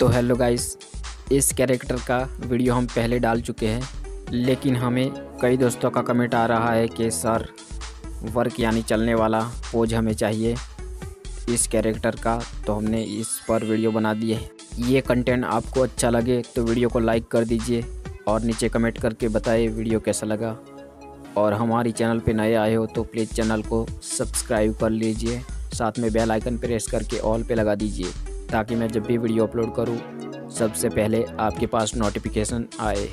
तो hello guys इस character का वीडियो हम पहले डाल चुके हैं, लेकिन हमें कई दोस्तों का कमेंट आ रहा है कि, सर वर्क यानी चलने वाला पोज हमें चाहिए। इस कैरेक्टर का तो हमने इस पर वीडियो बना दिए ये कंटेंट आपको अच्छा लगे तो वीडियो को लाइक कर दीजिए और नीचे कमेंट करके बताइए वीडियो कैसा लगा। और हमारी चैनल पे नए आए हो तो प्लीज़ चैनल को सब्सक्राइब कर लीजिए, साथ में बेल आइकन प्रेस करके ऑल पे लगा दीजिए। ताकि मैं जब भी वीडियो अपलोड करूँ सबसे पहले आपके पास नोटिफिकेशन आए।